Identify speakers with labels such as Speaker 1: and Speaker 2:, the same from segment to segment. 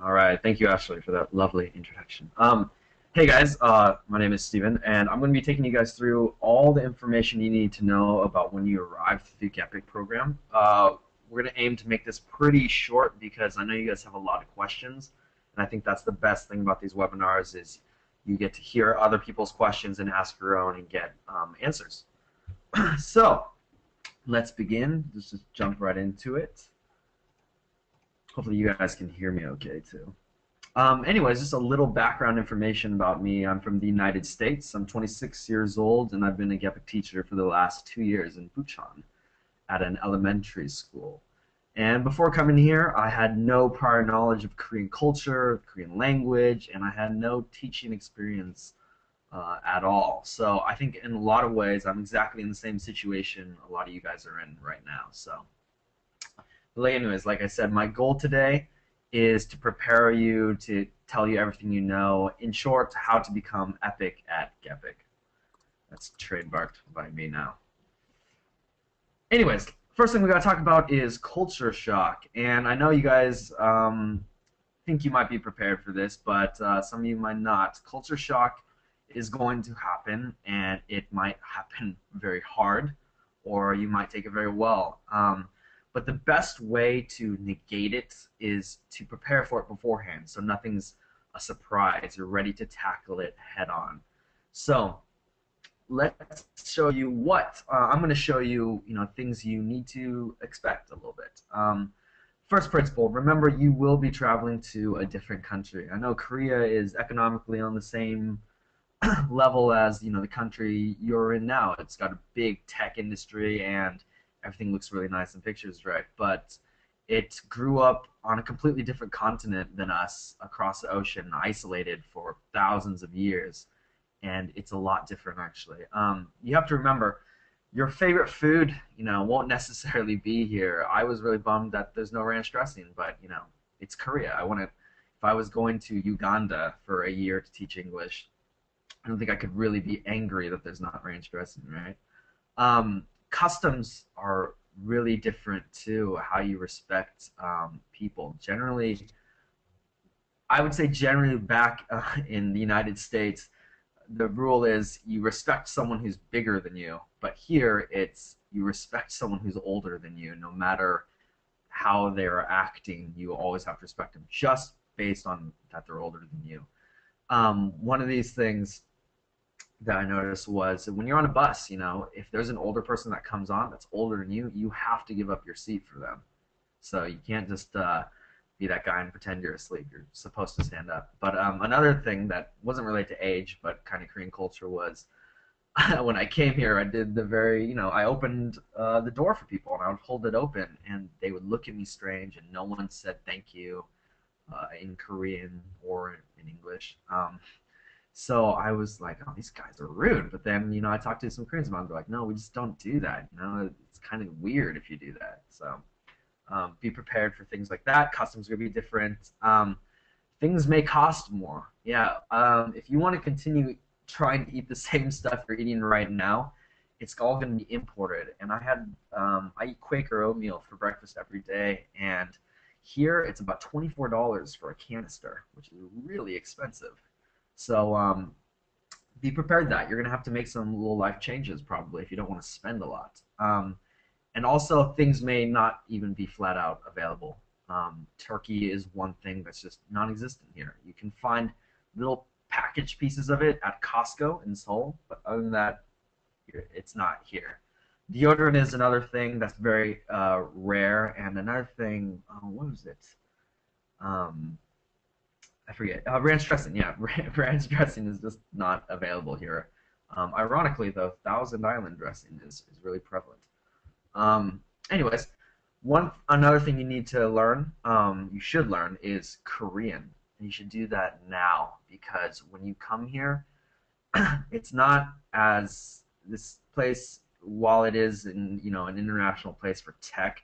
Speaker 1: All right, thank you, Ashley, for that lovely introduction. Um, hey guys, uh, my name is Steven, and I'm going to be taking you guys through all the information you need to know about when you arrive to the GEPIK program. Uh, we're going to aim to make this pretty short because I know you guys have a lot of questions, and I think that's the best thing about these webinars is you get to hear other people's questions and ask your own and get um, answers. so, let's begin. Let's just jump right into it. Hopefully you guys can hear me okay too. Um, anyways, just a little background information about me. I'm from the United States. I'm 26 years old, and I've been a GEPIK teacher for the last two years in Bucheon at an elementary school. And before coming here, I had no prior knowledge of Korean culture, Korean language, and I had no teaching experience uh, at all. So I think in a lot of ways, I'm exactly in the same situation a lot of you guys are in right now. So. But anyways, like I said, my goal today is to prepare you to tell you everything you know. In short, how to become epic at GEPIK. That's trademarked by me now. Anyways, first thing we got to talk about is culture shock. And I know you guys um, think you might be prepared for this, but uh, some of you might not. Culture shock is going to happen, and it might happen very hard, or you might take it very well. Um, but the best way to negate it is to prepare for it beforehand, so nothing's a surprise. You're ready to tackle it head on. So let's show you what uh, I'm going to show you. You know things you need to expect a little bit. Um, first principle: remember you will be traveling to a different country. I know Korea is economically on the same level as you know the country you're in now. It's got a big tech industry and everything looks really nice in pictures, right? But it grew up on a completely different continent than us across the ocean, isolated for thousands of years, and it's a lot different actually. Um, you have to remember, your favorite food, you know, won't necessarily be here. I was really bummed that there's no ranch dressing, but you know, it's Korea. I want to. If I was going to Uganda for a year to teach English, I don't think I could really be angry that there's not ranch dressing, right? Um, customs are really different too. How you respect um, people. Generally, I would say generally back uh, in the United States, the rule is you respect someone who's bigger than you. But here, it's you respect someone who's older than you, no matter how they're acting. You always have to respect them, just based on that they're older than you. Um, one of these things that I noticed was when you're on a bus, you know, if there's an older person that comes on that's older than you, you have to give up your seat for them. So you can't just uh, be that guy and pretend you're asleep. You're supposed to stand up. But um, another thing that wasn't related to age, but kind of Korean culture was when I came here, I did the very, you know, I opened uh, the door for people and I would hold it open and they would look at me strange and no one said thank you uh, in Korean or in English. Um, so I was like, oh, these guys are rude. But then, you know, I talked to some Koreans about it. They're like, no, we just don't do that. You know, it's kind of weird if you do that. So um, be prepared for things like that. Customs are going to be different. Um, things may cost more. Yeah. Um, if you want to continue trying to eat the same stuff you're eating right now, it's all going to be imported. And I had um, I eat Quaker oatmeal for breakfast every day, and here it's about twenty-four dollars for a canister, which is really expensive. So um, be prepared that you're going to have to make some little life changes probably if you don't want to spend a lot. Um, and also, things may not even be flat out available. Um, turkey is one thing that's just non-existent here. You can find little package pieces of it at Costco in Seoul, but other than that, it's not here. Deodorant is another thing that's very uh, rare, and another thing, oh, what was it? Um, I forget. Uh, ranch dressing, yeah, ranch dressing is just not available here. Um, ironically, though, Thousand Island dressing is, is really prevalent. Um, anyways, one another thing you need to learn, um, you should learn, is Korean, and you should do that now because when you come here, it's not as this place. While it is, in, you know, an international place for tech,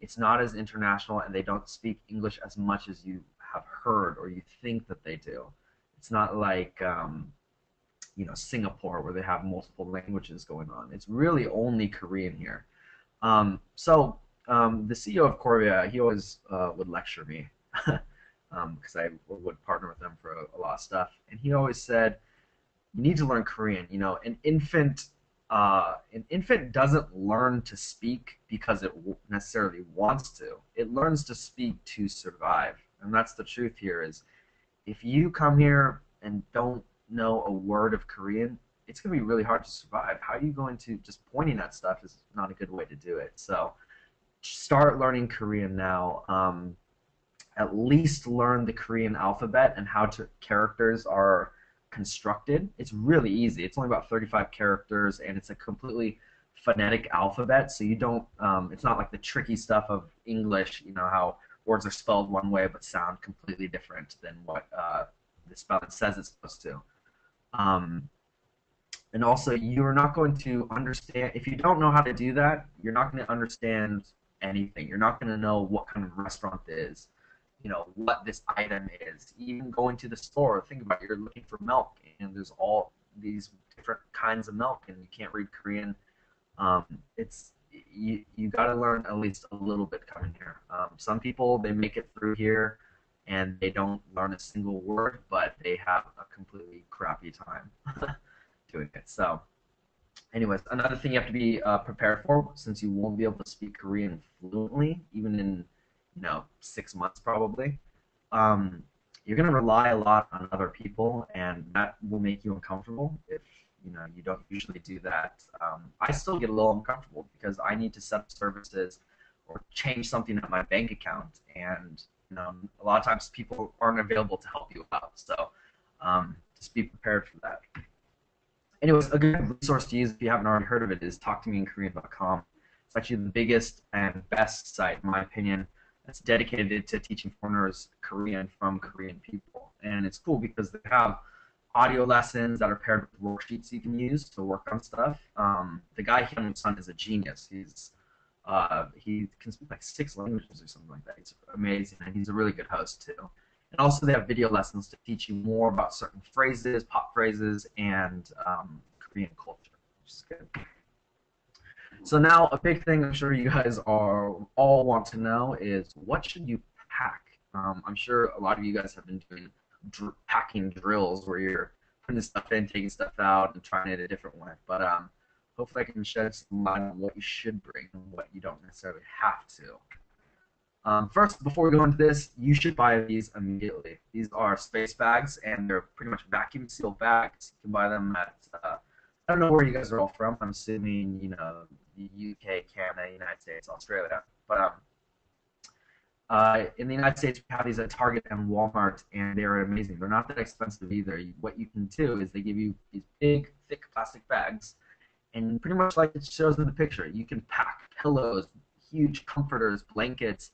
Speaker 1: it's not as international, and they don't speak English as much as you have heard or you think that they do. It's not like um, you know Singapore where they have multiple languages going on. It's really only Korean here. Um, so um, the CEO of Korvia, he always uh, would lecture me. because um, I would partner with them for a, a, lot of stuff. And he always said, "You need to learn Korean. You know, an infant." Uh, an infant doesn't learn to speak because it necessarily wants to. It learns to speak to survive, and that's the truth here. Is if you come here and don't know a word of Korean, it's going to be really hard to survive. How are you going to just pointing at stuff is not a good way to do it. So start learning Korean now. Um, at least learn the Korean alphabet and how to, characters are constructed. It's really easy. It's only about 35 characters and it's a completely phonetic alphabet. So you don't. Um, it's not like the tricky stuff of English. You know how words are spelled one way but sound completely different than what uh, the spelling says it's supposed to. Um, and also, you're not going to understand if you don't know how to do that. You're not going to understand anything. You're not going to know what kind of restaurant is, you know, what this item is. Even going to the store, think about it. You're looking for milk, and there's all these different kinds of milk, and you can't read Korean. Um, it's you you got to learn at least a little bit coming here. Um, some people they make it through here, and they don't learn a single word, but they have a completely crappy time doing it. So anyways, another thing you have to be uh, prepared for, since you won't be able to speak Korean fluently, even in you know six months probably, um, you're gonna rely a lot on other people, and that will make you uncomfortable if you know you don't usually do that. Um, I still get a little uncomfortable because I need to set up services or change something at my bank account, and you know a lot of times people aren't available to help you out. So um, just be prepared for that. Anyways, a good resource to use if you haven't already heard of it is talktomeinkorean.com. It's actually the biggest and best site, in my opinion, that's dedicated to teaching foreigners Korean from Korean people. And it's cool because they have audio lessons that are paired with worksheets you can use to work on stuff. Um, the guy Hyun Sun is a genius. He's uh, he can speak like six languages or something like that. He's amazing, and he's a really good host too. And also, they have video lessons to teach you more about certain phrases, pop phrases, and um, Korean culture, which is good. So now, a big thing I'm sure you guys are all want to know is what should you pack? Um, I'm sure a lot of you guys have been doing dr- packing drills where you're putting stuff in, taking stuff out, and trying it a different way. But um, hopefully, I can shed some light on what you should bring and what you don't necessarily have to. Um, first, before we go into this, you should buy these immediately. These are space bags, and they're pretty much vacuum sealed bags. You can buy them at, uh, I don't know where you guys are all from. I'm assuming, you know, the UK, Canada, United States, Australia. But um, uh, in the United States, we have these at Target and Walmart, and they're amazing. They're not that expensive either. What you can do is they give you these big, thick plastic bags, and pretty much like it shows in the picture, you can pack pillows, huge comforters, blankets,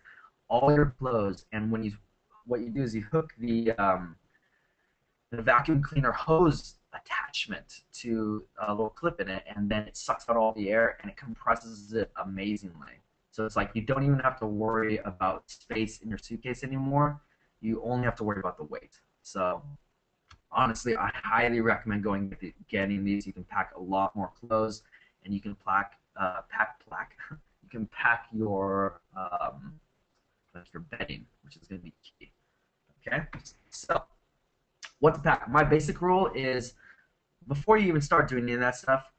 Speaker 1: all your clothes, and when you what you do is you hook the um, the vacuum cleaner hose attachment to a little clip in it, and then it sucks out all the air and it compresses it amazingly. So it's like you don't even have to worry about space in your suitcase anymore. You only have to worry about the weight. So honestly, I highly recommend going getting these. You can pack a lot more clothes, and you can pack uh, pack plaque. you can pack your um, your bedding, which is going to be key. Okay, so what to pack? My basic rule is before you even start doing any of that stuff,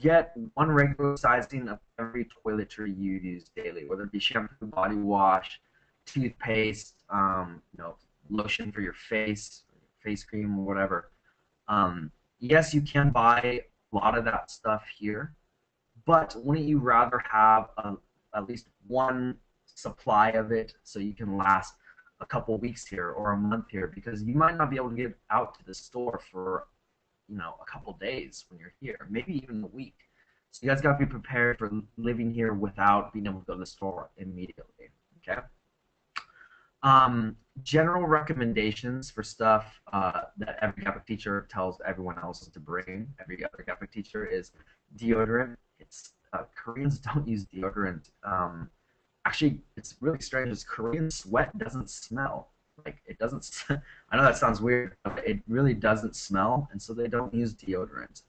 Speaker 1: get one regular sizing of every toiletry you use daily, whether it be shampoo, body wash, toothpaste, um, you know, lotion for your face, face cream, whatever. Um, yes, you can buy a lot of that stuff here, but wouldn't you rather have a, at least one supply of it so you can last a couple weeks here or a month here because you might not be able to get out to the store for you know a couple days when you're here maybe even a week. So you guys got to be prepared for living here without being able to go to the store immediately okay? Um, general recommendations for stuff uh, that every GEPIK teacher tells everyone else to bring every other GEPIK teacher is deodorant. It's uh, Koreans don't use deodorant. Um, actually it's really strange is Korean sweat doesn't smell. Like it doesn't. I know that sounds weird, but it really doesn't smell, and so they don't use deodorant.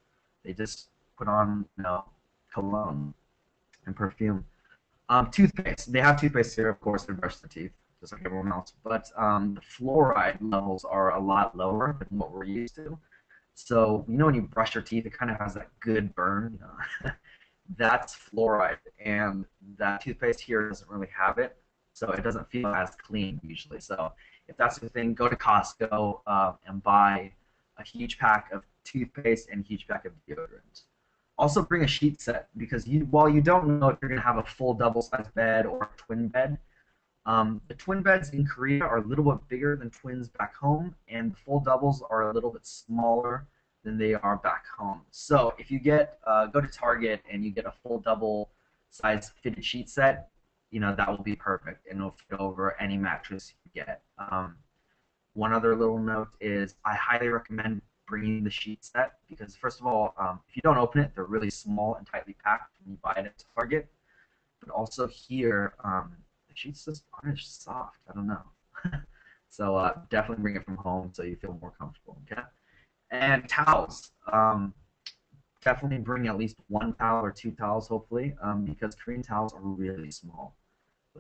Speaker 1: They just put on you know cologne and perfume. Um, toothpaste. They have toothpaste here, of course, to brush the teeth. just like everyone else. But um, the fluoride levels are a lot lower than what we're used to. So you know when you brush your teeth, it kind of has that good burn. You know? That's fluoride, and that toothpaste here doesn't really have it, so it doesn't feel as clean usually. So if that's the thing, go to Costco uh, and buy a huge pack of toothpaste and a huge pack of deodorant. Also bring a sheet set because you, while you don't know if you're going to have a full double-sized bed or a twin bed, um, the twin beds in Korea are a little bit bigger than twins back home, and the full doubles are a little bit smaller than they are back home. So if you get uh, go to Target and you get a full double size fitted sheet set, you know that will be perfect and it'll fit over any mattress you get. Um, one other little note is I highly recommend bringing the sheet set because first of all, um, if you don't open it, they're really small and tightly packed when you buy it at Target. But also here, um, the sheets just aren't soft. I don't know. so uh, definitely bring it from home so you feel more comfortable. Okay. And towels. Um, definitely bring at least one towel or two towels, hopefully, um, because Korean towels are really small,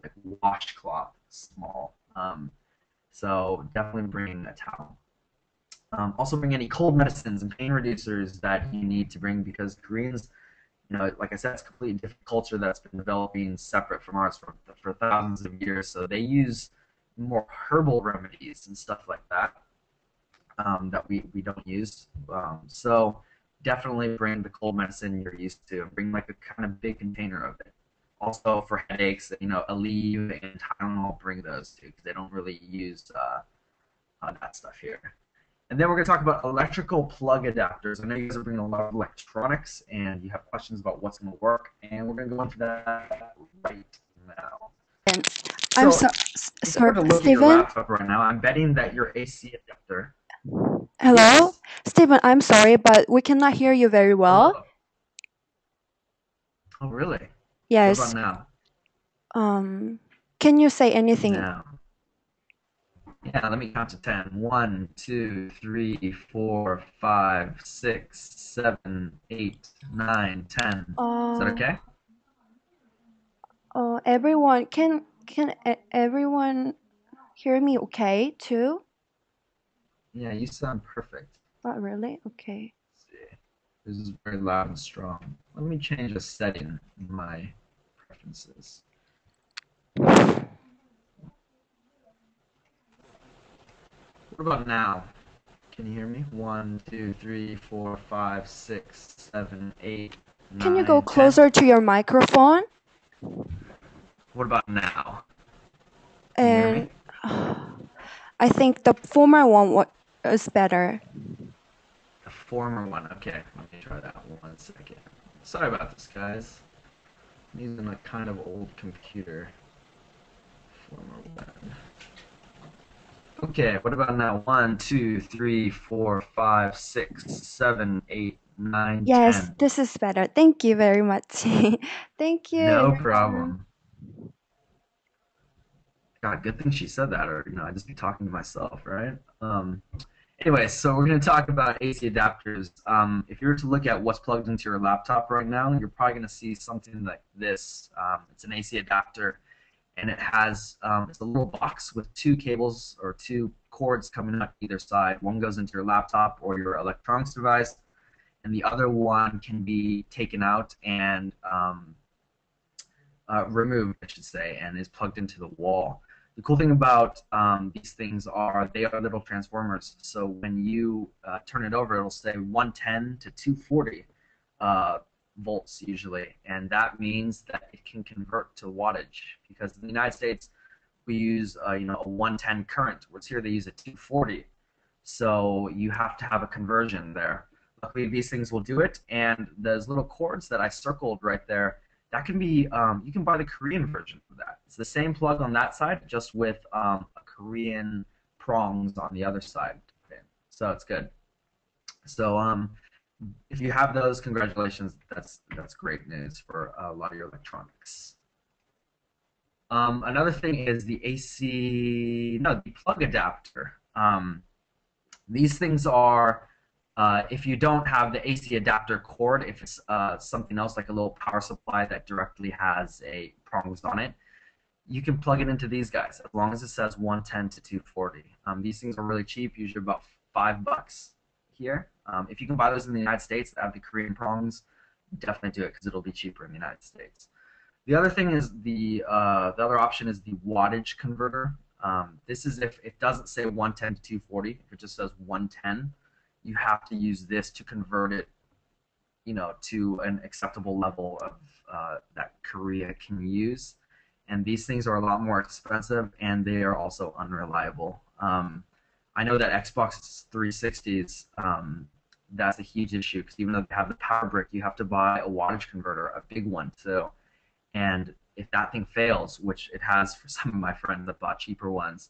Speaker 1: like washcloth small. Um, so definitely bring a towel. Um, also bring any cold medicines and pain reducers that you need to bring because Koreans, you know, like I said, it's a completely different culture that's been developing separate from ours for, for thousands of years. So they use more herbal remedies and stuff like that um, that we, we don't use. Um, so definitely bring the cold medicine you're used to. Bring like a kind of big container of it. Also for headaches, you know, Aleve and Tylenol, bring those too because they don't really use uh, uh, that stuff here. And then we're going to talk about electrical plug adapters. I know you guys are bringing a lot of electronics, and you have questions about what's going to work, and we're going to go into that right now.
Speaker 2: And I'm so,
Speaker 1: so
Speaker 2: sorry,
Speaker 1: look at your
Speaker 2: Stephen.
Speaker 1: right now. I'm betting that your AC adapter.
Speaker 2: Hello,
Speaker 1: Yes.
Speaker 2: Stephen. I'm sorry, but we cannot hear you very well.
Speaker 1: Oh, really?
Speaker 2: Yes.
Speaker 1: now?
Speaker 2: Um, can you say anything?
Speaker 1: Now. Yeah, let me count to ten. One, two, three, four, five, six, seven, eight, nine, ten. Is that
Speaker 2: Uh,
Speaker 1: okay?
Speaker 2: uh, everyone, can can everyone hear me okay too?
Speaker 1: Yeah, you sound perfect.
Speaker 2: Not really. Okay.
Speaker 1: This is very loud and strong. Let me change a setting in my preferences. What about now? Can you hear me? One, two, three, four, five, six, seven, eight,
Speaker 2: Can you go
Speaker 1: nine, ten.
Speaker 2: closer to your microphone?
Speaker 1: What about now? Can you hear me?
Speaker 2: And I think the former one wa- is better.
Speaker 1: The former one. Okay, let me try that one second. Sorry about this, guys. I'm using a kind of old computer. Former one. Okay, what about now? One, two, three, four, five, six, seven, eight, nine,
Speaker 2: Yes,
Speaker 1: ten.
Speaker 2: this is better. Thank you very much. Thank you.
Speaker 1: No problem. God, good thing she said that, or you know, I'd just be talking to myself, right? Um, anyway, so we're going to talk about AC adapters. Um, if you were to look at what's plugged into your laptop right now, you're probably going to see something like this. Um, it's an AC adapter, and it has um, it's a little box with two cables or two cords coming out either side. One goes into your laptop or your electronics device, and the other one can be taken out and um, uh, removed, I should say, and is plugged into the wall. The cool thing about um, these things are they are little transformers. So when you uh, turn it over, it'll say 110 to 240 uh, volts usually, and that means that it can convert to wattage. Because in the United States, we use uh, you know a 110 current, whereas here they use a 240. So you have to have a conversion there. Luckily, these things will do it, and those little cords that I circled right there that can be um, you can buy the Korean version of that. It's the same plug on that side, just with um, a Korean prongs on the other side. So it's good. So um, if you have those, congratulations. That's that's great news for a lot of your electronics. Um, another thing is the AC, no, the plug adapter. Um, these things are uh, if you don't have the AC adapter cord, if it's uh, something else like a little power supply that directly has a prongs on it, you can plug it into these guys as long as it says 110 to 240. Um, these things are really cheap, usually about five bucks here. Um, if you can buy those in the United States that have the Korean prongs, definitely do it because it'll be cheaper in the United States. The other thing is the uh, the other option is the wattage converter. Um, this is if it doesn't say 110 to 240, if it just says 110, you have to use this to convert it, you know, to an acceptable level of uh, that Korea can use. And these things are a lot more expensive, and they are also unreliable. Um, I know that Xbox 360s, um, that's a huge issue because even though they have the power brick, you have to buy a wattage converter, a big one too. And if that thing fails, which it has for some of my friends that bought cheaper ones,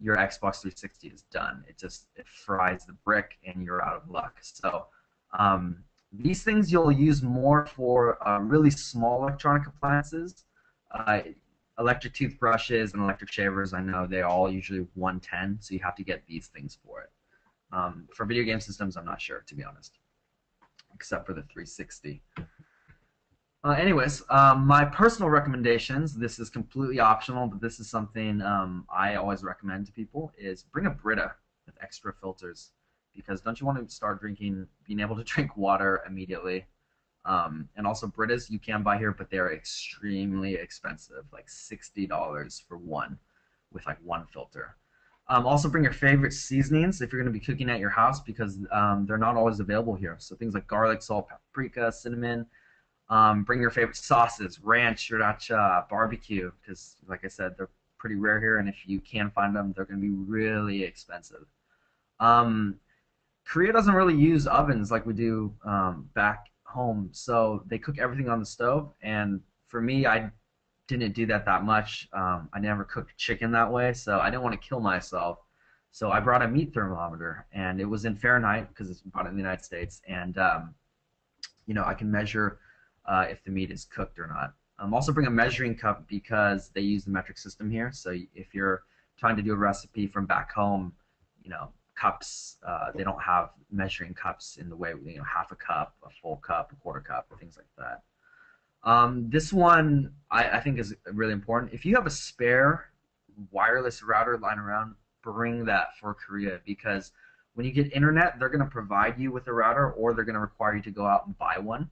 Speaker 1: your Xbox 360 is done. It just it fries the brick and you're out of luck. So um, these things you'll use more for uh, really small electronic appliances. Uh, electric toothbrushes and electric shavers, I know they all usually 110, so you have to get these things for it. Um, for video game systems, I'm not sure, to be honest, except for the 360. Uh, anyways, um, my personal recommendations, this is completely optional, but this is something um, I always recommend to people, is bring a Brita with extra filters. Because don't you want to start drinking, being able to drink water immediately? Um, and also Britas you can buy here, but they're extremely expensive, like $60 for one with like one filter. Um, also bring your favorite seasonings if you're going to be cooking at your house because um, they're not always available here. So things like garlic, salt, paprika, cinnamon, um, bring your favorite sauces, ranch, sriracha, barbecue, because like I said, they're pretty rare here, and if you can find them, they're going to be really expensive. Um, Korea doesn't really use ovens like we do um, back home, so they cook everything on the stove. And for me, I didn't do that that much. Um, I never cooked chicken that way, so I didn't want to kill myself. So I brought a meat thermometer, and it was in Fahrenheit because it's bought in the United States, and um, you know I can measure uh, if the meat is cooked or not. Um, also bring a measuring cup because they use the metric system here. So if you're trying to do a recipe from back home, you know, cups, uh, they don't have measuring cups in the way, you know, half a cup, a full cup, a quarter cup, things like that. Um, this one I, I think is really important. If you have a spare wireless router lying around, bring that for Korea because when you get internet, they're going to provide you with a router or they're going to require you to go out and buy one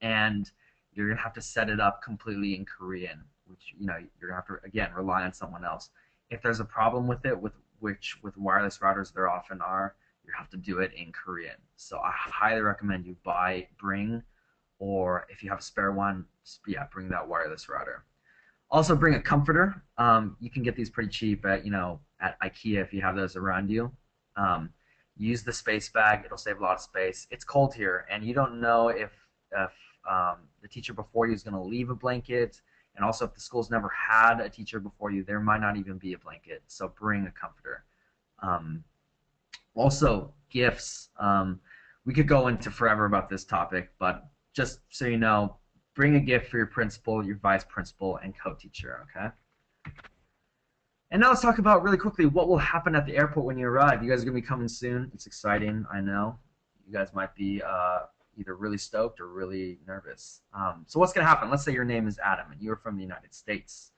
Speaker 1: and you're gonna have to set it up completely in Korean, which you know you're gonna have to again rely on someone else. If there's a problem with it, with which with wireless routers there often are, you have to do it in Korean. So I highly recommend you buy, bring, or if you have a spare one, yeah, bring that wireless router. Also bring a comforter. Um, you can get these pretty cheap at you know at IKEA if you have those around you. Um, use the space bag; it'll save a lot of space. It's cold here, and you don't know if if um, the teacher before you is going to leave a blanket, and also if the school's never had a teacher before you, there might not even be a blanket. So bring a comforter. Um, also, gifts. Um, we could go into forever about this topic, but just so you know, bring a gift for your principal, your vice principal, and co-teacher. Okay. And now let's talk about really quickly what will happen at the airport when you arrive. You guys are gonna be coming soon. It's exciting, I know. You guys might be uh, either really stoked or really nervous. Um, so what's going to happen? Let's say your name is Adam and you're from the United States.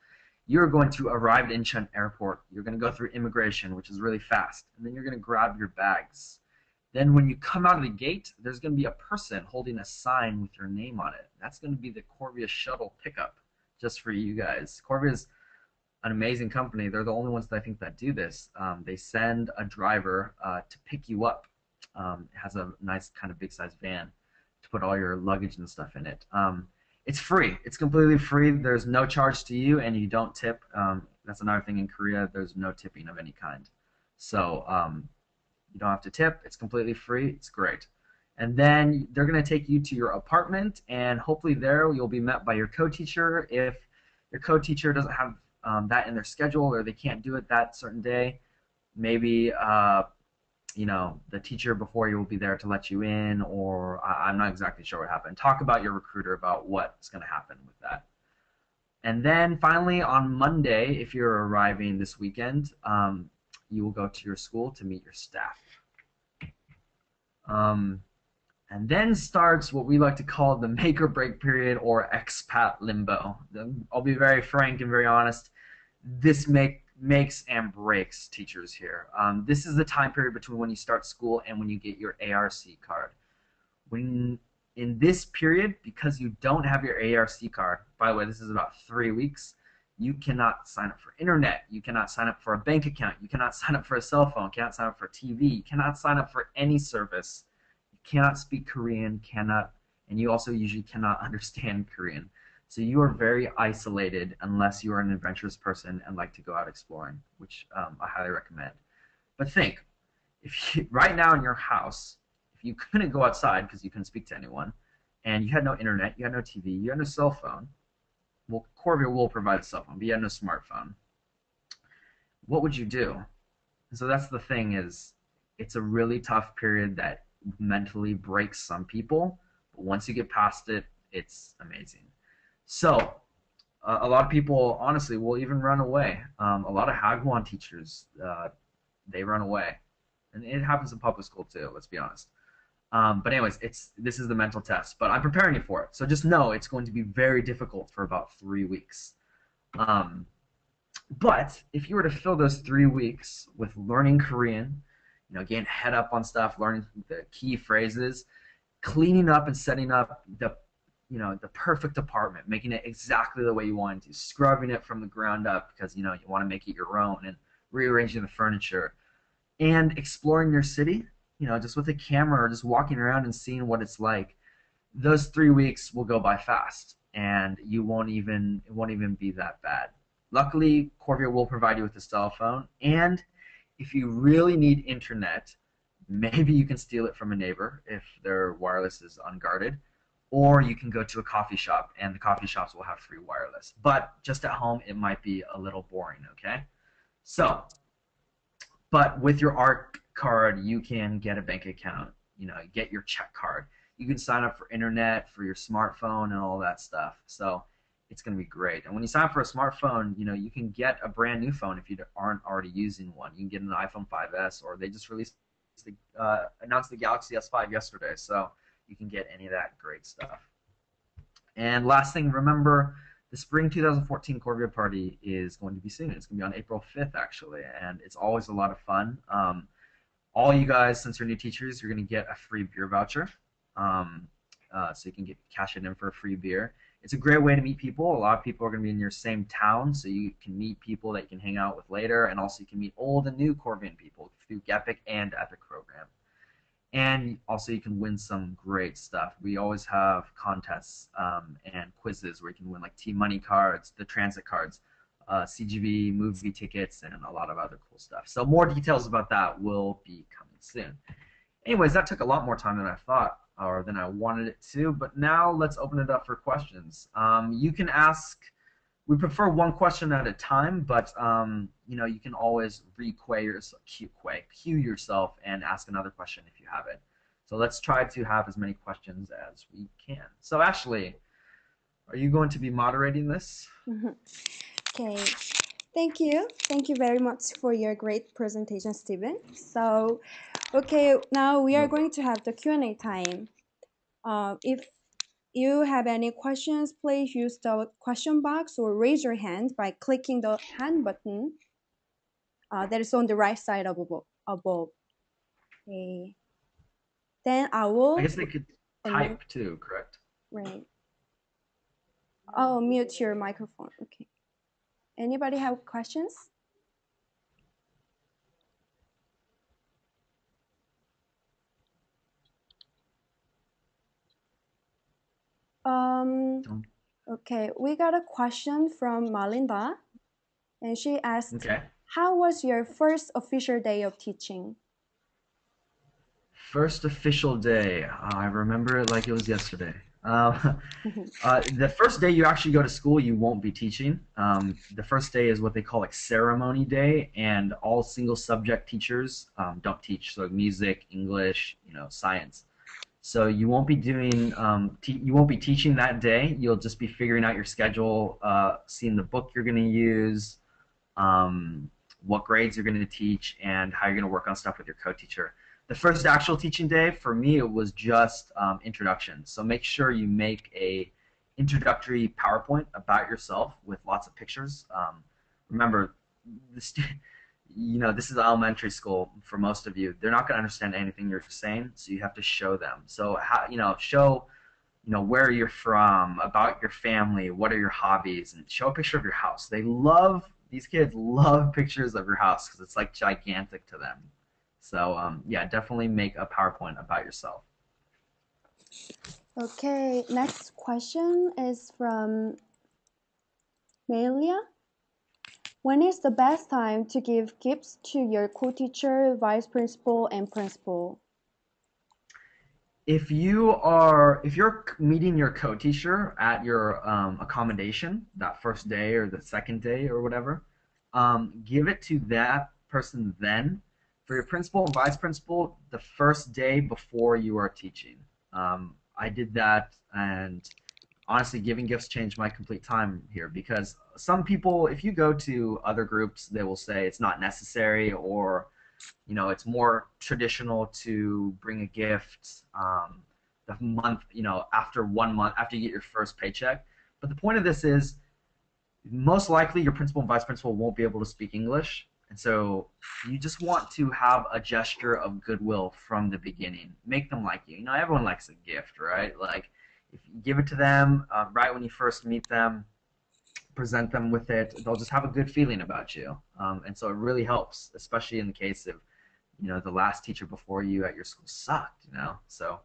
Speaker 1: You're going to arrive at Incheon Airport. You're going to go through immigration, which is really fast, and then you're going to grab your bags. Then when you come out of the gate, there's going to be a person holding a sign with your name on it. That's going to be the Korvia shuttle pickup, just for you guys. Korvia is an amazing company. They're the only ones that I think that do this. Um, they send a driver uh, to pick you up. Um, it has a nice kind of big size van to put all your luggage and stuff in it. Um, it's free. It's completely free. There's no charge to you, and you don't tip. Um, that's another thing in Korea. There's no tipping of any kind. So um, you don't have to tip. It's completely free. It's great. And then they're going to take you to your apartment, and hopefully there you'll be met by your co-teacher. If your co-teacher doesn't have um, that in their schedule or they can't do it that certain day, maybe uh, you know, the teacher before you will be there to let you in, or I, am not exactly sure what happened. Talk about your recruiter about what's going to happen with that. And then finally, on Monday, if you're arriving this weekend, um, you will go to your school to meet your staff. Um, and then starts what we like to call the make or break period or expat limbo. I'll be very frank and very honest. this make makes and breaks teachers here. Um, this is the time period between when you start school and when you get your ARC card. When in this period, because you don't have your ARC card, by the way, this is about three weeks, you cannot sign up for internet, you cannot sign up for a bank account, you cannot sign up for a cell phone, cannot sign up for TV, you cannot sign up for any service, you cannot speak Korean, cannot, and you also usually cannot understand Korean. So you are very isolated unless you are an adventurous person and like to go out exploring, which um, I highly recommend. But think, if you, right now in your house, if you couldn't go outside because you couldn't speak to anyone, and you had no internet, you had no TV, you had no cell phone, well, Korvia will provide a cell phone, but you had no smartphone. What would you do? so that's the thing is, it's a really tough period that mentally breaks some people, but once you get past it, it's amazing. So, uh, a lot of people, honestly, will even run away. Um, a lot of Hagwon teachers, uh, they run away, and it happens in public school too. Let's be honest. Um, but anyways, it's this is the mental test. But I'm preparing you for it. So just know it's going to be very difficult for about three weeks. Um, but if you were to fill those three weeks with learning Korean, you know, getting head up on stuff, learning the key phrases, cleaning up and setting up the you know the perfect apartment, making it exactly the way you want to, scrubbing it from the ground up because you know you want to make it your own, and rearranging the furniture, and exploring your city. You know, just with a camera or just walking around and seeing what it's like. Those three weeks will go by fast, and you won't even it won't even be that bad. Luckily, Korvia will provide you with a cell phone, and if you really need internet, maybe you can steal it from a neighbor if their wireless is unguarded or you can go to a coffee shop and the coffee shops will have free wireless. But just at home, it might be a little boring, okay? So, but with your ARC card, you can get a bank account, you know, get your check card. You can sign up for internet, for your smartphone, and all that stuff. So, it's going to be great. And when you sign up for a smartphone, you know, you can get a brand new phone if you aren't already using one. You can get an iPhone 5S, or they just released the, uh, announced the Galaxy S5 yesterday. So, you can get any of that great stuff. And last thing, remember the spring 2014 Korvia party is going to be soon. It's going to be on April 5th, actually, and it's always a lot of fun. Um, all you guys, since you're new teachers, you're going to get a free beer voucher. Um, uh, so you can get cash it in for a free beer. It's a great way to meet people. A lot of people are going to be in your same town, so you can meet people that you can hang out with later, and also you can meet old and new Korvian people through GEPIK and EPIK program and also you can win some great stuff. We always have contests um, and quizzes where you can win like T Money cards, the transit cards, uh, CGV movie tickets, and a lot of other cool stuff. So more details about that will be coming soon. Anyways, that took a lot more time than I thought or than I wanted it to, but now let's open it up for questions. Um, you can ask we prefer one question at a time, but um, you know you can always requay yourself, cue yourself, and ask another question if you have it. So let's try to have as many questions as we can. So Ashley, are you going to be moderating this?
Speaker 2: okay. Thank you. Thank you very much for your great presentation, Stephen. So, okay, now we are going to have the Q&A time. Uh, if you have any questions, please use the question box or raise your hand by clicking the hand button uh, that is on the right side above. above. Okay. Then I will.
Speaker 1: I guess they could type too, correct?
Speaker 2: Right. Oh, mute your microphone. Okay. Anybody have questions? Um, okay, we got a question from Malinda, and she asked,
Speaker 1: okay.
Speaker 2: "How was your first official day of teaching?"
Speaker 1: First official day. Uh, I remember it like it was yesterday. Uh, uh, the first day you actually go to school, you won't be teaching. Um, the first day is what they call like ceremony day, and all single subject teachers um, don't teach. So music, English, you know, science. So you won't be doing, um, you won't be teaching that day. You'll just be figuring out your schedule, uh, seeing the book you're going to use, um, what grades you're going to teach, and how you're going to work on stuff with your co-teacher. The first actual teaching day for me it was just um, introduction. So make sure you make a introductory PowerPoint about yourself with lots of pictures. Um, remember, the you know, this is elementary school for most of you. They're not going to understand anything you're saying, so you have to show them. So, how, you know, show, you know, where you're from, about your family, what are your hobbies, and show a picture of your house. They love these kids love pictures of your house because it's like gigantic to them. So, um, yeah, definitely make a PowerPoint about yourself.
Speaker 2: Okay, next question is from Melia. When is the best time to give gifts to your co-teacher, vice principal, and principal?
Speaker 1: If you are, if you're meeting your co-teacher at your um, accommodation that first day or the second day or whatever, um, give it to that person then. For your principal and vice principal, the first day before you are teaching. Um, I did that, and honestly, giving gifts changed my complete time here because some people, if you go to other groups, they will say it's not necessary or, you know, it's more traditional to bring a gift um, the month, you know, after one month, after you get your first paycheck. But the point of this is, most likely your principal and vice principal won't be able to speak English. And so you just want to have a gesture of goodwill from the beginning. Make them like you. You know, everyone likes a gift, right? Like, if you give it to them uh, right when you first meet them, present them with it, they'll just have a good feeling about you. Um, and so it really helps, especially in the case of, you know, the last teacher before you at your school sucked, you know? So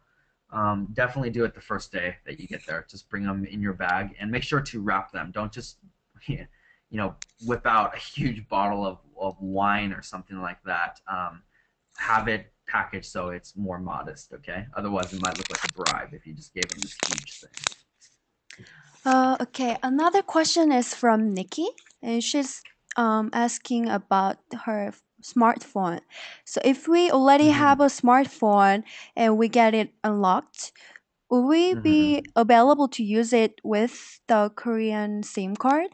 Speaker 1: um, definitely do it the first day that you get there. Just bring them in your bag and make sure to wrap them. Don't just you know, whip out a huge bottle of, of wine or something like that. Um, have it packaged so it's more modest, okay? Otherwise, it might look like a bribe if you just gave them this huge thing.
Speaker 2: Uh, okay, another question is from Nikki, and she's um, asking about her smartphone. So, if we already
Speaker 1: Mm-hmm.
Speaker 2: have a smartphone and we get it unlocked, will we be
Speaker 1: Mm-hmm.
Speaker 2: available to use it with the Korean SIM card?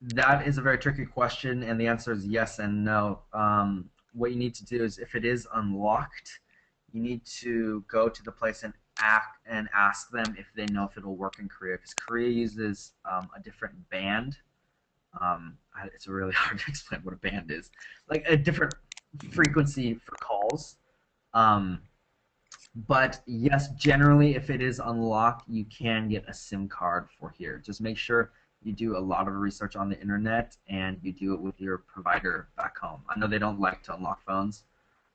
Speaker 1: That is a very tricky question, and the answer is yes and no. Um, what you need to do is, if it is unlocked, you need to go to the place and act and ask them if they know if it'll work in Korea, because Korea uses um, a different band. Um, it's really hard to explain what a band is, like a different frequency for calls. Um, but yes, generally, if it is unlocked, you can get a SIM card for here. Just make sure you do a lot of research on the internet and you do it with your provider back home. I know they don't like to unlock phones,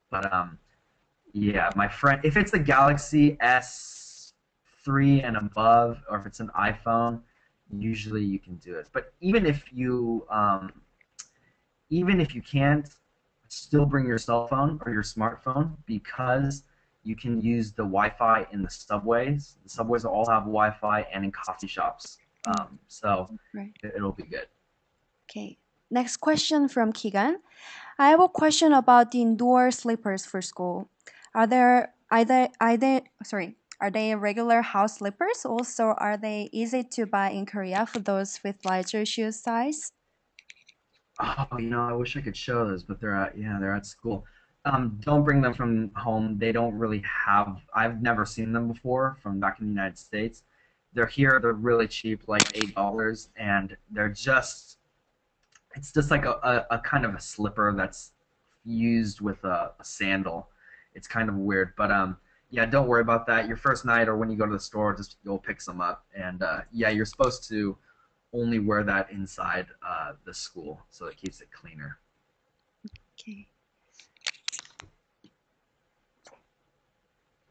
Speaker 1: but um, yeah, my friend, if it's the Galaxy S3 and above, or if it's an iPhone, usually you can do it. But even if you um, even if you can't, still bring your cell phone or your smartphone because you can use the Wi-Fi in the subways. The subways all have Wi-Fi and in coffee shops. Um, so
Speaker 2: Right.
Speaker 1: it, it'll be good.
Speaker 2: Okay. Next question from Keegan. I have a question about the indoor slippers for school. Are there are they are they sorry are they regular house slippers? Also, are they easy to buy in Korea for those with larger shoe size?
Speaker 1: Oh, you know, I wish I could show those, but they're at yeah, they're at school. Um, don't bring them from home. They don't really have. I've never seen them before from back in the United States. They're here. They're really cheap, like eight dollars, and they're just. It's just like a, a, a kind of a slipper that's used with a, a sandal. It's kind of weird, but um, yeah, don't worry about that. Your first night or when you go to the store, just go pick some up, and uh, yeah, you're supposed to only wear that inside uh, the school, so it keeps it cleaner.
Speaker 2: Okay.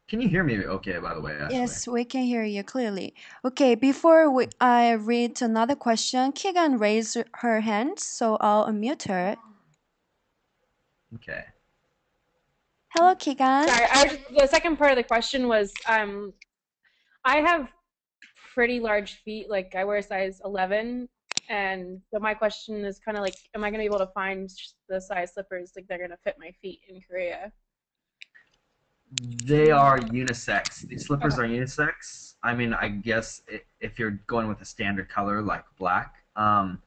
Speaker 1: Can you hear me okay, by the way? Ashley?
Speaker 2: Yes, we can hear you clearly. Okay, before we, I read another question, Keegan raised her hand, so I'll unmute her.
Speaker 1: Okay.
Speaker 2: Hello, Keegan.
Speaker 3: Sorry, I was, the second part of the question was um, I have pretty large feet. Like I wear a size 11, and so my question is kind of like, am I gonna be able to find the size slippers like they're gonna fit my feet in Korea?
Speaker 1: They are unisex. These slippers are unisex. I mean, I guess if you're going with a standard color like black. Um,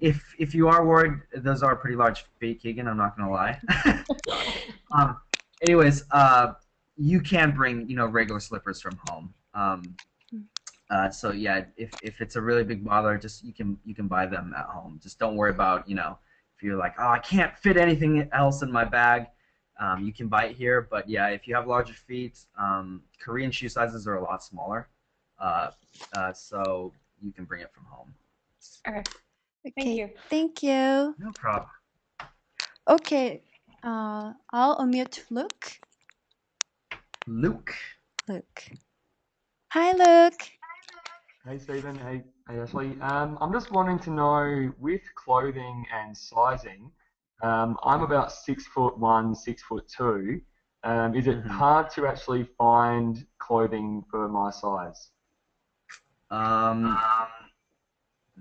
Speaker 1: if if you are worried, those are pretty large feet, Keegan. I'm not gonna lie. um, anyways, uh, you can bring you know regular slippers from home. Um, Uh, so yeah, if, if it's a really big bother, just you can you can buy them at home. Just don't worry about you know if you're like oh I can't fit anything else in my bag, um, you can buy it here. But yeah, if you have larger feet, um, Korean shoe sizes are a lot smaller, uh, uh, so you can bring it from home.
Speaker 3: Okay.
Speaker 2: Okay.
Speaker 3: Thank you.
Speaker 2: Thank you.
Speaker 1: No problem.
Speaker 2: Okay. Uh, I'll unmute Luke.
Speaker 1: Luke.
Speaker 2: Luke. Hi, Luke.
Speaker 4: Hey Stephen, hey, hey Ashley. Um, I'm just wanting to know with clothing and sizing, um, I'm about six foot one, six foot two. Um, is it
Speaker 1: Mhm.
Speaker 4: hard to actually find clothing for my size?
Speaker 1: Um,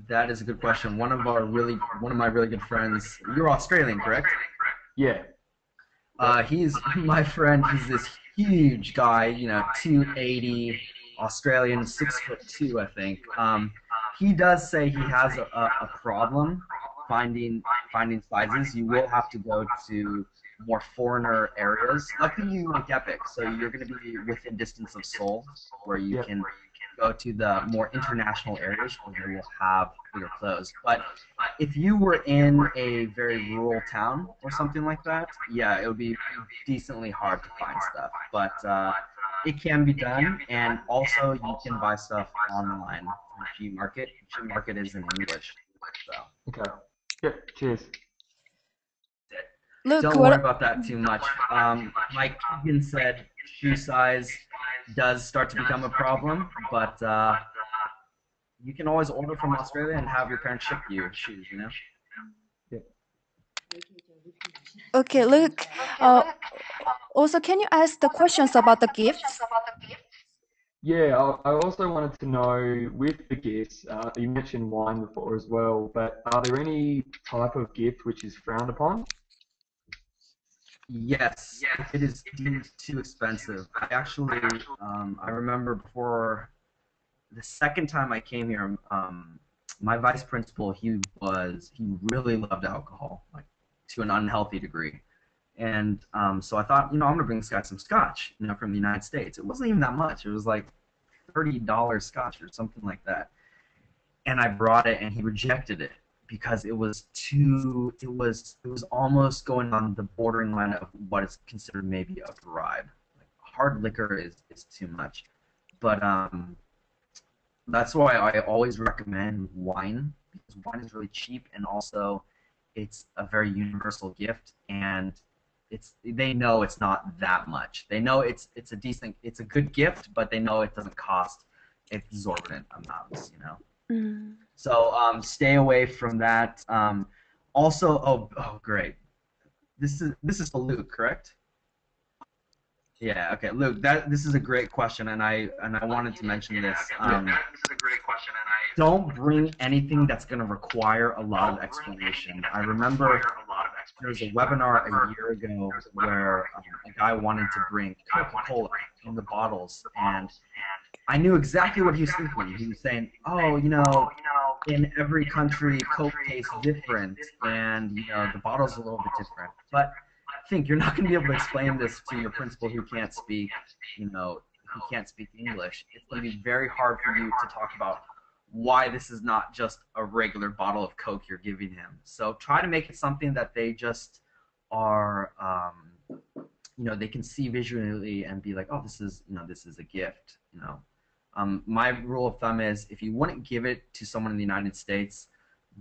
Speaker 1: that is a good question. One of our really, one of my really good friends. You're Australian, correct?
Speaker 4: Yeah,
Speaker 1: Uh, he's my friend. He's this huge guy, you know, 280, Australian, six foot two, I think. Um, he does say he has a, a, a problem finding finding sizes. You will have to go to more foreigner areas. Luckily, you like EPIK, so you're going to be within distance of Seoul, where you
Speaker 4: Yep.
Speaker 1: can go to the more international areas where you will have bigger clothes. But if you were in a very rural town or something like that, yeah, it would be decently hard to find stuff. But uh, it can be done, and also you can buy stuff online from Gmarket. G Market is in English, so
Speaker 4: okay. Yep, cheers.
Speaker 2: Luke,
Speaker 1: don't
Speaker 2: what?
Speaker 1: worry about that too much. Um, like Keegan said, shoe size does start to become a problem, but uh, you can always order from Australia and have your parents ship you shoes. You know.
Speaker 2: Okay, Luke. Uh, also, can you ask the questions about the gifts?
Speaker 4: Yeah, I, also wanted to know with the gifts, uh, you mentioned wine before as well, but are there any type of gift which is frowned upon?
Speaker 1: Yes, it is deemed too expensive. I actually, um, I remember before the second time I came here, um, my vice principal, he was, he really loved alcohol, like to an unhealthy degree. And um, so I thought, you know, I'm gonna bring this guy some scotch, you know, from the United States. It wasn't even that much. It was like thirty dollars scotch or something like that. And I brought it, and he rejected it because it was too it was it was almost going on the bordering line of what is considered maybe a bribe. Like hard liquor is, is too much. But um that's why I always recommend wine because wine is really cheap and also it's a very universal gift and it's they know it's not that much. They know it's it's a decent it's a good gift, but they know it doesn't cost exorbitant amounts, you know.
Speaker 2: Mm.
Speaker 1: So um, stay away from that. Um, also, oh, oh, great. This is this is for Luke, correct? Yeah. Okay, Luke. That this is a great question, and I and I wanted to mention this. Um,
Speaker 5: this is a great question, and I
Speaker 1: don't bring anything that's going to require a lot of explanation. I remember there was a webinar a year ago where um, a guy wanted to bring Coca-Cola in the bottles, and I knew exactly what he was thinking. He was saying, "Oh, you know, in every country, Coke tastes different, and you know the bottle's a little bit different. But think you're not going to be able to explain this to your principal who can't speak, you know, who can't speak English. It's going to be very hard for you to talk about why this is not just a regular bottle of Coke you're giving him. So try to make it something that they just are, um, you know, they can see visually and be like, oh, this is, you know, this is a gift, you know. Um, my rule of thumb is if you wouldn't give it to someone in the United States,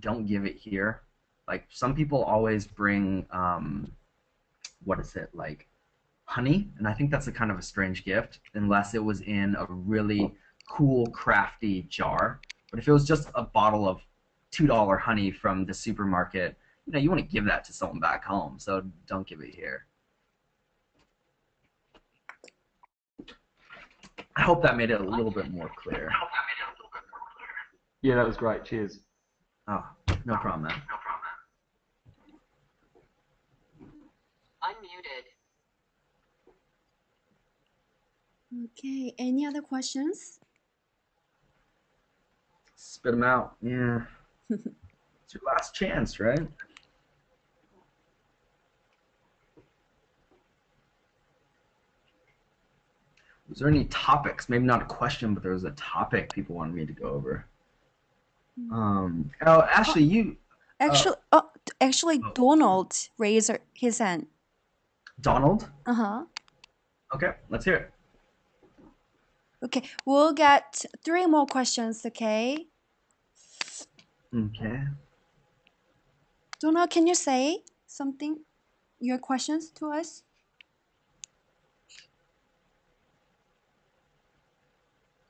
Speaker 1: don't give it here. Like some people always bring, um, what is it like, honey, and I think that's a kind of a strange gift unless it was in a really cool, crafty jar. But if it was just a bottle of two dollar honey from the supermarket, you know, you want to give that to someone back home. So don't give it here. I hope that made it a little bit more clear.
Speaker 5: I hope that made it a little bit more clear.
Speaker 4: Yeah, that was great. Cheers.
Speaker 1: Oh, no problem, man.
Speaker 5: No problem.
Speaker 6: Unmuted.
Speaker 2: Okay. Any other questions?
Speaker 1: Spit them out. Yeah. it's your last chance, right? Was there any topics? Maybe not a question, but there was a topic people wanted me to go over. Um, oh, Ashley, you,
Speaker 2: Actually, oh, actually,
Speaker 1: oh.
Speaker 2: Donald raised his hand.
Speaker 1: Donald.
Speaker 2: Uh huh.
Speaker 1: Okay, let's hear it.
Speaker 2: Okay, we'll get three more questions. Okay,
Speaker 1: Okay.
Speaker 2: Donald, can you say something? Your questions to us?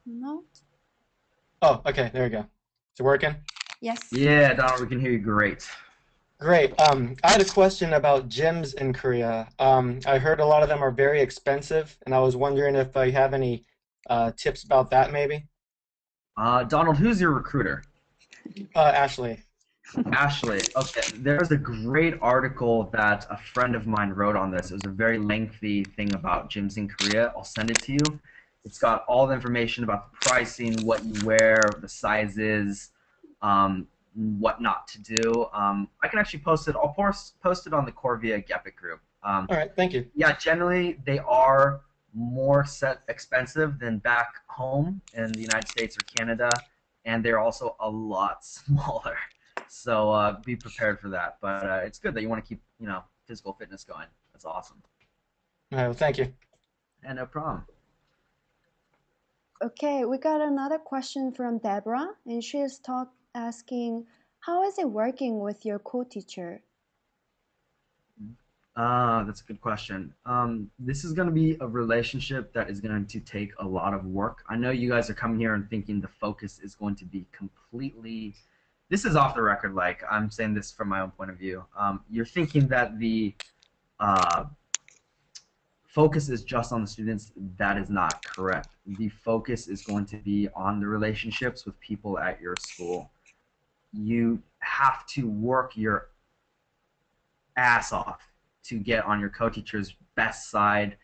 Speaker 2: Donald?
Speaker 6: Oh, okay, there we go. Is it working?
Speaker 2: Yes.
Speaker 1: Yeah, Donald, we can hear you great.
Speaker 6: Great. Um, I had a question about gyms in Korea. Um, I heard a lot of them are very expensive, and I was wondering if you have any uh, tips about that, maybe.
Speaker 1: Uh, Donald, who's your recruiter?
Speaker 6: Uh, Ashley.
Speaker 1: Ashley. Okay, there's a great article that a friend of mine wrote on this. It was a very lengthy thing about gyms in Korea. I'll send it to you. It's got all the information about the pricing, what you wear, the sizes, um, what not to do. Um, I can actually post it. I'll post post it on the Korvia GEPIK group. Um,
Speaker 6: All right, thank you.
Speaker 1: yeah, generally they are more set expensive than back home in the United States or Canada, and they're also a lot smaller. So uh, be prepared for that. But uh, it's good that you want to keep you know physical fitness going. That's awesome.
Speaker 6: All right, well, thank you.
Speaker 1: And no problem.
Speaker 2: Okay, we got another question from Deborah, and she is talk asking, how is it working with your co-teacher?
Speaker 1: Uh, that's a good question. Um, this is going to be a relationship that is going to take a lot of work. I know you guys are coming here and thinking the focus is going to be completely. This is off the record. Like I'm saying this from my own point of view. Um, you're thinking that the uh, focus is just on the students. That is not correct. The focus is going to be on the relationships with people at your school. You have to work your ass off to get on your co-teacher's best side,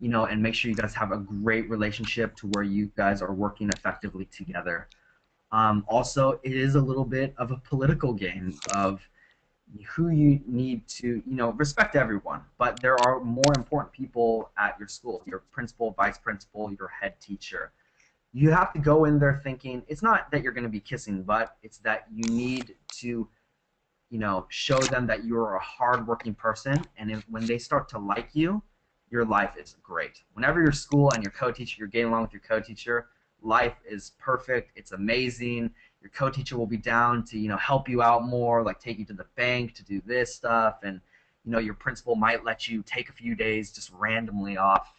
Speaker 1: you know, and make sure you guys have a great relationship to where you guys are working effectively together. Um, also, it is a little bit of a political game of who you need to, you know, respect everyone, but there are more important people at your school, your principal, vice principal, your head teacher. You have to go in there thinking it's not that you're going to be kissing butt, it's that you need to you know, show them that you're a hardworking person, and if, when they start to like you, your life is great. Whenever your school and your co-teacher, you're getting along with your co-teacher, life is perfect. It's amazing. Your co-teacher will be down to you know help you out more, like take you to the bank to do this stuff, and you know your principal might let you take a few days just randomly off.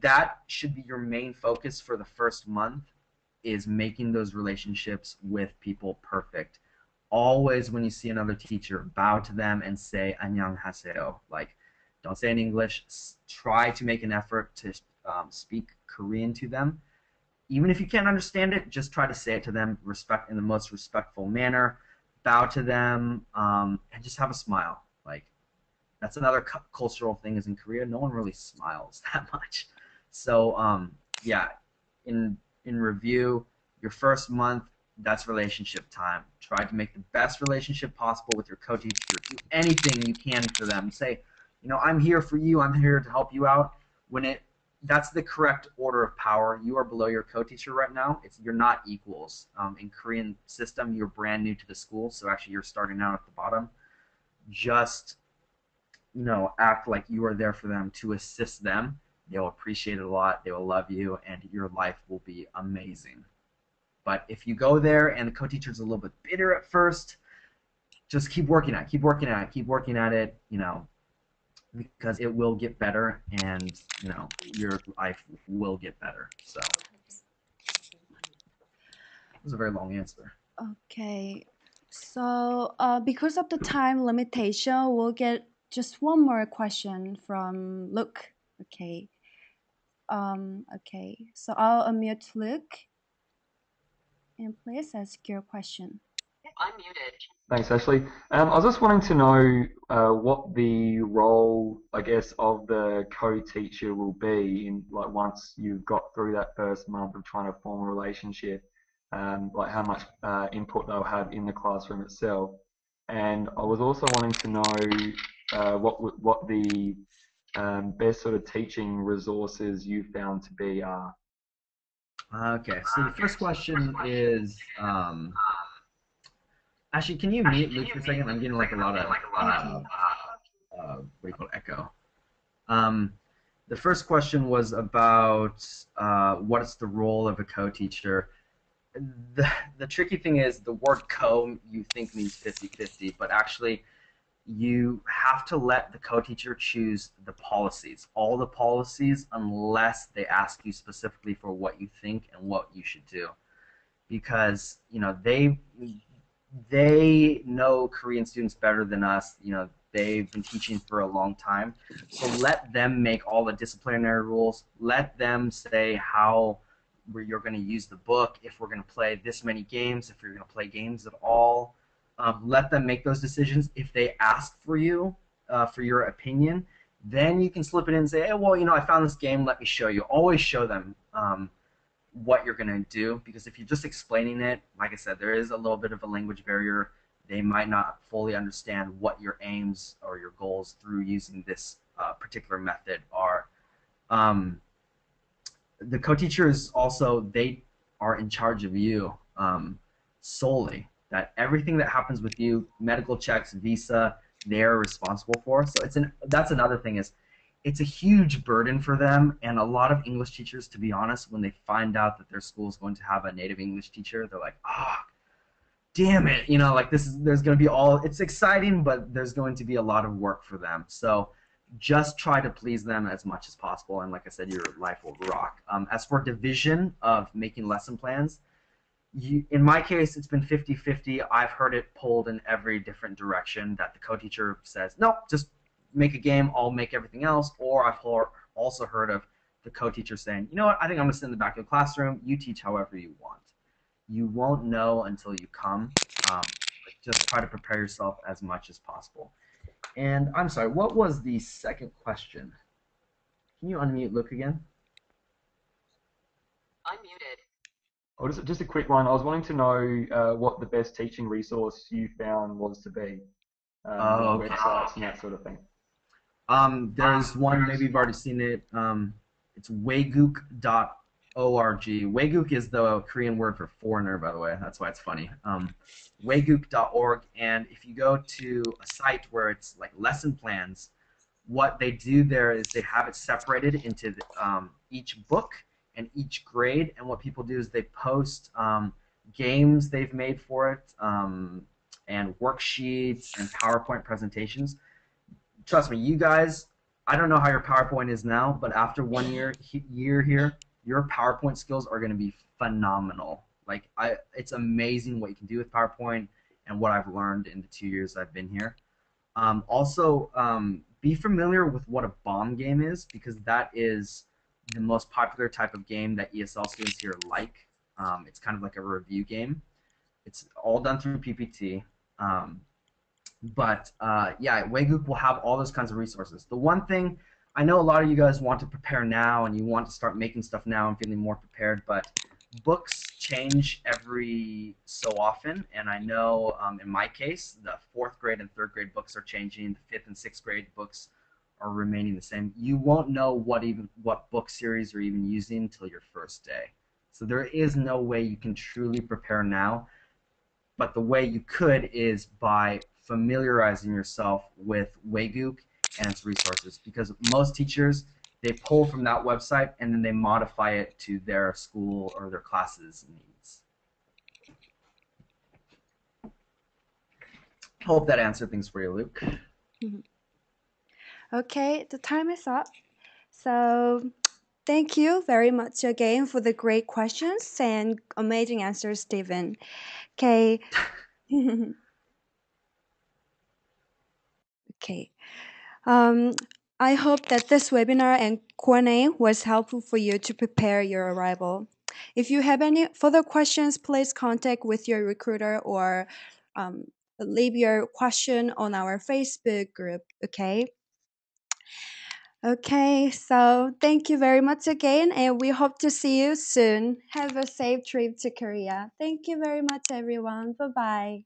Speaker 1: That should be your main focus for the first month, is making those relationships with people perfect always when you see another teacher, bow to them and say 안녕하세요. Like, don't say in English. S- Try to make an effort to um, speak Korean to them. Even if you can't understand it, just try to say it to them respect in the most respectful manner. Bow to them um, and just have a smile. Like, that's another cu- cultural thing. Is in Korea, no one really smiles that much. So, um, yeah, in in review, your first month that's relationship time. Try to make the best relationship possible with your co-teacher. Do anything you can for them. Say, you know, I'm here for you. I'm here to help you out. When it that's the correct order of power. You are below your co-teacher right now. It's you're not equals. Um, in Korean system, you're brand new to the school, so actually you're starting out at the bottom. Just you know, act like you are there for them to assist them. They'll appreciate it a lot. They will love you, and your life will be amazing. But if you go there and the co-teacher's a little bit bitter at first, just keep working at it, keep working at it, keep working at it, you know, because it will get better and, you know, your life will get better. So it was a very long answer.
Speaker 2: Okay, so uh, because of the time limitation, we'll get just one more question from Luke. Okay. Um, okay, so I'll unmute Luke. And please ask your question.
Speaker 7: Unmuted.
Speaker 4: Thanks, Ashley. Um, I was just wanting to know uh, what the role, I guess, of the co-teacher will be in like once you've got through that first month of trying to form a relationship, um, like how much uh, input they'll have in the classroom itself. And I was also wanting to know uh, what what the um, best sort of teaching resources you found to be are.
Speaker 1: Okay, so the first question is, um, actually, can you mute Luke for a second? I'm getting like a lot of, uh, uh, what do you call it, echo. Um, the first question was about uh, what's the role of a co-teacher. The, the tricky thing is the word co you think means 50-50, but actually you have to let the co-teacher choose the policies, all the policies, unless they ask you specifically for what you think and what you should do, because you know they they know Korean students better than us. You know they've been teaching for a long time, so let them make all the disciplinary rules. Let them say how you're going to use the book, if we're going to play this many games, if you're going to play games at all um, let them make those decisions. If they ask for you, uh, for your opinion, then you can slip it in and say, hey, well, you know, I found this game. Let me show you. Always show them um, what you're going to do because if you're just explaining it, like I said, there is a little bit of a language barrier. They might not fully understand what your aims or your goals through using this uh, particular method are. Um, the co-teachers also they are in charge of you um, solely that everything that happens with you, medical checks, visa, they're responsible for. So it's an that's another thing is it's a huge burden for them and a lot of English teachers to be honest when they find out that their school is going to have a native English teacher, they're like, "Ah, oh, damn it." You know, like this is there's going to be all it's exciting, but there's going to be a lot of work for them. So just try to please them as much as possible and like I said your life will rock. Um, as for division of making lesson plans, you, in my case, it's been 50-50. I've heard it pulled in every different direction. That the co-teacher says, nope, just make a game. I'll make everything else." Or I've also heard of the co-teacher saying, "You know what? I think I'm gonna sit in the back of the classroom. You teach however you want." You won't know until you come. Um, just try to prepare yourself as much as possible. And I'm sorry, what was the second question? Can you unmute Luke again?
Speaker 5: Unmuted.
Speaker 4: Oh, just, just a quick one. I was wanting to know uh, what the best teaching resource you found was to be. Um,
Speaker 1: oh, okay.
Speaker 4: Websites and that sort of thing.
Speaker 1: Um, there's one, maybe you've already seen it. Um, it's waygook.org. Waygook is the Korean word for foreigner, by the way. That's why it's funny. Um, waygook.org. And if you go to a site where it's like lesson plans, what they do there is they have it separated into the, um, each book and each grade. And what people do is they post um, games they've made for it, um, and worksheets and PowerPoint presentations. Trust me, you guys. I don't know how your PowerPoint is now, but after one year year here, your PowerPoint skills are going to be phenomenal. Like I, it's amazing what you can do with PowerPoint and what I've learned in the two years I've been here. Um, also, um, be familiar with what a bomb game is because that is the most popular type of game that ESL students here like. Um, it's kind of like a review game. It's all done through PPT. Um, but uh, yeah, Waygook will have all those kinds of resources. The one thing I know a lot of you guys want to prepare now and you want to start making stuff now and feeling more prepared, but books change every so often. And I know um, in my case, the fourth grade and third grade books are changing. The fifth and sixth grade books are remaining the same. You won't know what even what book series you're even using until your first day. So there is no way you can truly prepare now. But the way you could is by familiarizing yourself with Waygook and its resources because most teachers they pull from that website and then they modify it to their school or their classes needs. Hope that answered things for you, Luke.
Speaker 2: Mm -hmm. Okay, the time is up. So thank you very much again for the great questions and amazing answers, Stephen. Okay. okay. Um, I hope that this webinar and Q&A was helpful for you to prepare your arrival. If you have any further questions, please contact with your recruiter or um, leave your question on our Facebook group, okay? Okay, so thank you very much again, and we hope to see you soon. Have a safe trip to Korea. Thank you very much, everyone. Bye bye.